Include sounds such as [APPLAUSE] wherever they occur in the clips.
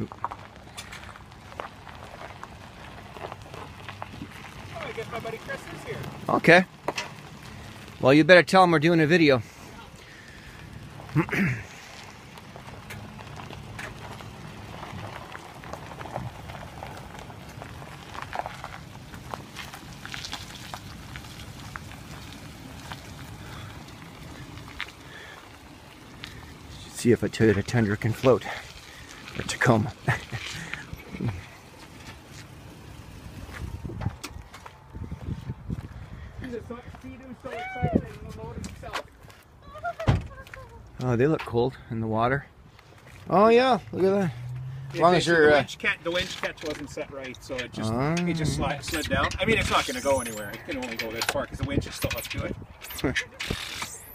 Oh. Okay. Well, you better tell him we're doing a video. See if a Toyota Tundra can float. Or Tacoma. He's a Sea-Doo so excited that he'll load himself. Oh, they look cold in the water. Oh yeah, look at that. As long as you're, uh, winch catch, the winch catch wasn't set right, so it just Ah. it just slid, slid down. I mean, it's not going to go anywhere. It can only go this far because the winch is still up to it. [LAUGHS]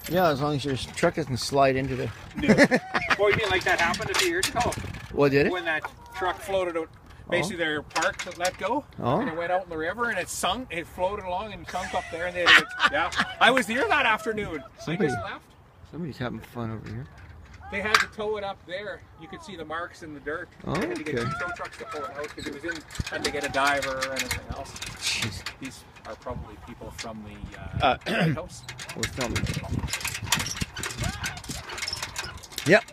Yeah, as long as your truck doesn't slide into the. No. [LAUGHS] well, you mean like that happened a few years ago What did it? when that truck floated out? Basically, their park that let go, Oh. and it went out in the river, and it sunk. It floated along and sunk up there, and they. [LAUGHS] yeah, I was there that afternoon. Somebody- just left. Somebody's having fun over here. They had to tow it up there. You could see the marks in the dirt. Oh, They had to okay. tow trucks to pull it out because it was in. Had to get a diver or anything else. Jeez, These are probably people from the Uh, uh, lighthouse. we're filming. Yep.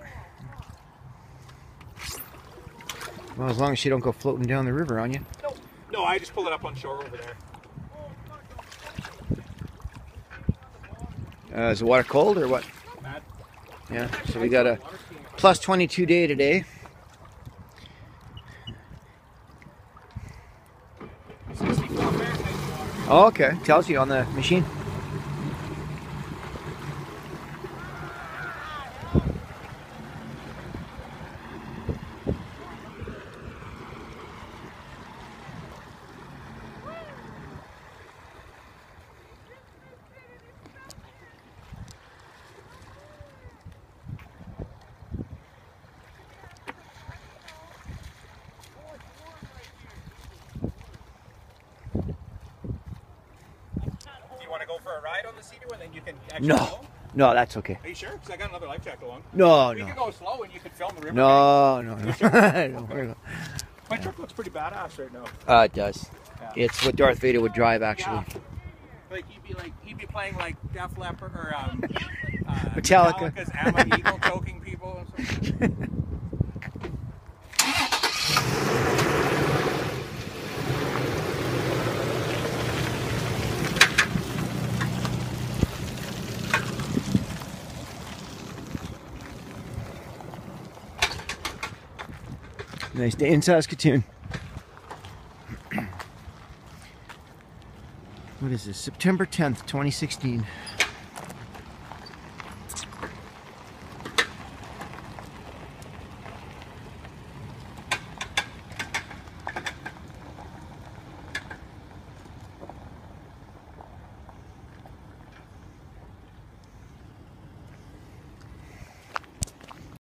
Well, as long as you don't go floating down the river on you. No, no, I just pulled it up on shore over there. Uh, is the water cold or what? Yeah. So we got a plus 22 day today. Oh, okay. Tells you on the machine. Want to go for a ride on the Sea-Doo and then you can actually No. go? No, that's okay. Are you sure? Because I got another life jacket along. No, We no. could go slow and you could film the river. No, no, no. [LAUGHS] Don't worry My truck looks pretty badass right now. uh, it does. Yeah. It's what Darth Vader would drive, actually. Yeah. Like he'd be like he'd be playing like Def Leppard or um, [LAUGHS] uh, Metallica. Metallica's "Am I Evil" choking people. [LAUGHS] Nice day in Saskatoon. What is this? September 10th, 2016.